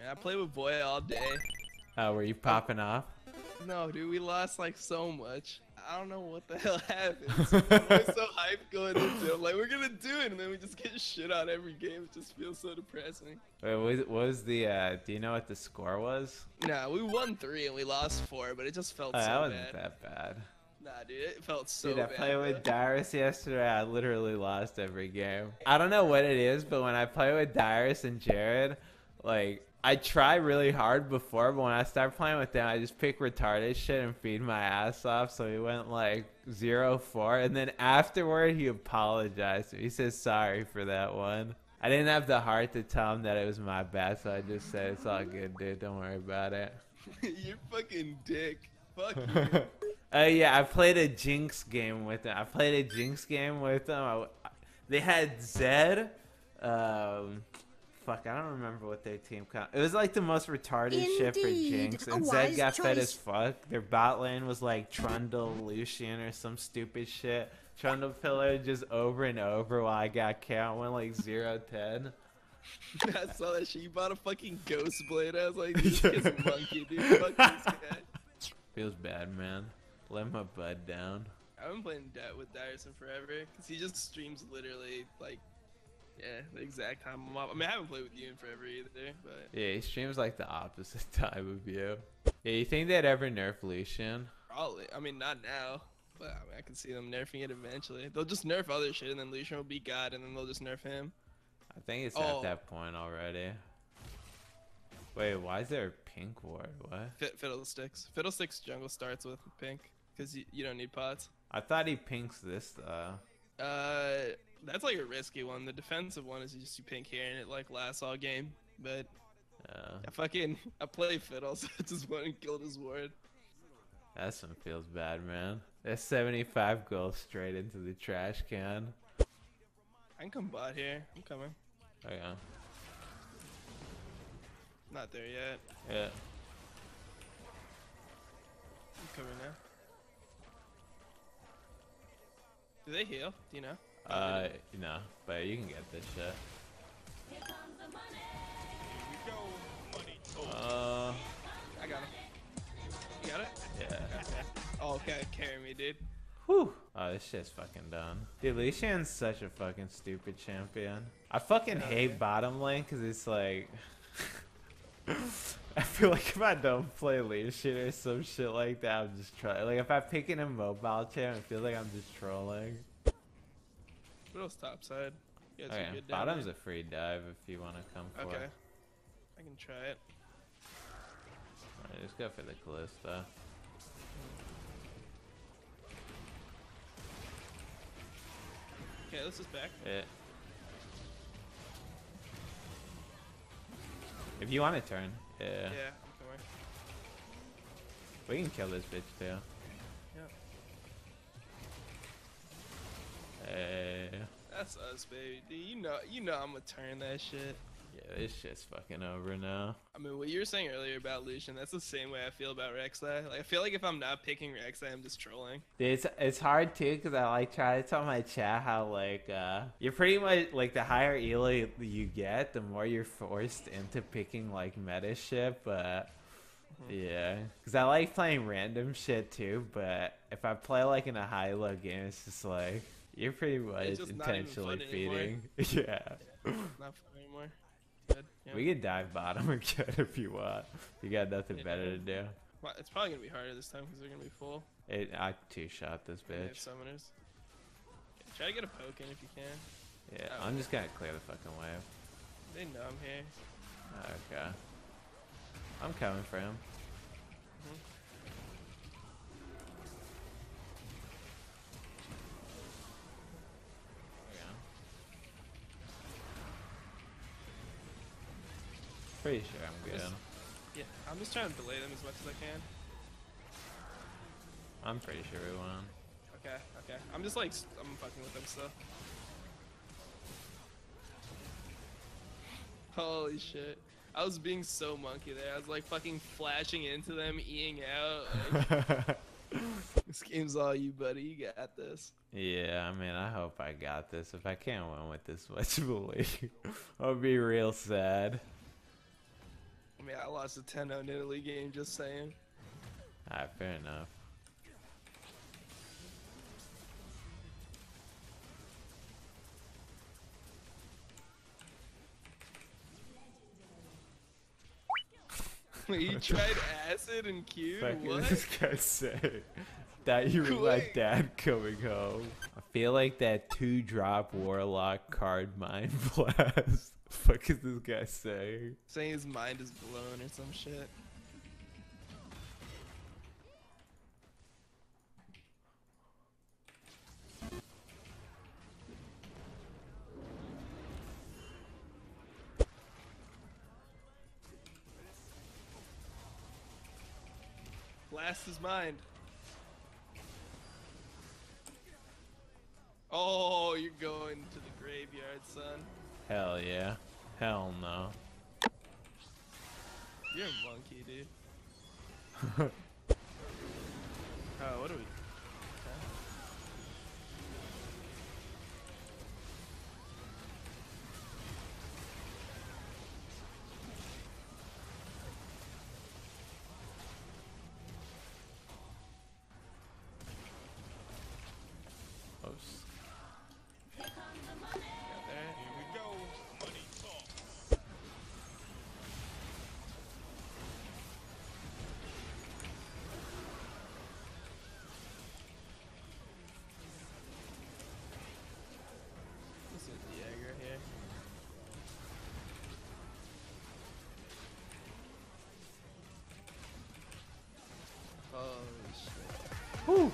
Man, I play with Boy all day. Oh, were you popping off? No, dude, we lost like so much. I don't know what the hell happened. We're so hyped going into it. Like, we're gonna do it, and then we just get shit out every game. It just feels so depressing. Wait, what was, the? Uh, do you know what the score was? Nah, we won three and we lost four, but it just felt Oh, so that wasn't bad. that bad. Nah, dude, it felt so bad. Dude, I bad. played with bro. Dyrus yesterday. I literally lost every game. I don't know what it is, but when I play with Dyrus and Jared, like I try really hard before, but when I start playing with them, I just pick retarded shit and feed my ass off. So he went like zero four, and then afterward he apologized. He says sorry for that one. I didn't have the heart to tell him that it was my bad, so I just said it's all good, dude. Don't worry about it. You're fucking dick. Fuck you. Oh yeah, I played a Jinx game with them. I played a Jinx game with them. I, they had Zed. Um, fuck, I don't remember what their team count. It was like the most retarded shit for Jinx, and Zed wise got fed as fuck. Their bot lane was like Trundle, Lucian, or some stupid shit. Trundle pillar just over and over while I got count went like 0-10. I saw that shit. You bought a fucking ghost blade. I was like, this kid's monkey, dude. Fuck this guy. Feels bad, man. Let my bud down. I haven't played that with Dyerson forever because he just streams literally like, yeah, the exact time I'm off. I mean, I haven't played with you in forever either, but Yeah, he streams like the opposite time of you. Yeah, you think they'd ever nerf Lucian? probably. I mean, not now, but I, mean, I can see them nerfing it eventually. They'll just nerf other shit, and then Lucian will be God, and then they'll just nerf him. I think it's Oh. at that point already. Wait, why is there a pink ward? What? Fiddlesticks. Fiddlesticks jungle starts with pink because you, you don't need pots. I thought he pinks this though. Uh, that's like a risky one. The defensive one is just you pink here and it like lasts all game. But Yeah, I fucking I play fiddle, so I just went and killed his ward. that one feels bad, man. That's 75 gold straight into the trash can. I can come bot here. I'm coming. Oh yeah, Not there yet. yeah. I'm coming now. Do they heal? Do you know? Uh, no, but you can get this shit. Uh, I got him. You got it? yeah. Oh, okay. Carry me, dude. Whew. Oh, this shit's fucking done. Dude, Lucian's such a fucking stupid champion. I fucking Yeah, hate yeah. bottom lane because it's like. I feel like if I don't play Lucian or some shit like that, I'm just trying. Like, if I pick in a mobile champ, I feel like I'm just trolling. Fiddle's top side. You guys oh, are Okay, good bottom's a free dive if you want to come for Okay. it. I can try it. Alright, just go for the Kalista. Okay, this is back. Yeah. If you want to turn, yeah. Yeah, I'm coming. We can kill this bitch too. Yeah. Uh, hey. That's us, baby. Dude, you know, you know, I'm gonna turn that shit. Yeah, this shit's fucking over now. I mean, what you were saying earlier about Lucian, that's the same way I feel about Rek'Sai. Like, I feel like if I'm not picking Rek'Sai, I'm just trolling. It's it's hard too because I like try to tell my chat how like uh you're pretty much like the higher elo you get, the more you're forced into picking like meta shit. But yeah, because I like playing random shit too. But if I play like in a high elo game, it's just like you're pretty much just not even intentionally feeding. yeah. Not fun anymore. Good. Yeah. We could dive bottom or good if you want. You got nothing Yeah. better to do. Well, It's probably gonna be harder this time because they're gonna be full. It, I two shot this They have bitch. summoners. Try to get a poke in if you can. Yeah, Oh. I'm just gonna clear the fucking wave. They know I'm here. Okay. I'm coming for him. Yeah. Pretty sure I'm good. Just- Yeah, I'm just trying to delay them as much as I can. I'm pretty sure we won. Okay, okay. I'm just like, I'm fucking with them still. Holy shit. I was being so monkey there. I was like fucking flashing into them, eating out. Like, this game's all you, buddy. You got this. yeah, I mean, I hope I got this. If I can't win with this much belief, I'll be real sad. I mean, I lost a 10-0 in Italy game. Just saying. Alright, fair enough. he tried acid and Q. Fucking What? this guy say that you were my Wait. dad coming home. I feel like that two drop warlock card mind blast. Fuck is this guy saying? Saying his mind is blown or some shit. Blast his mind. Oh, you're going to the graveyard, son. Hell yeah. Hell no. You're a monkey, dude. Oh, what are we? Whew.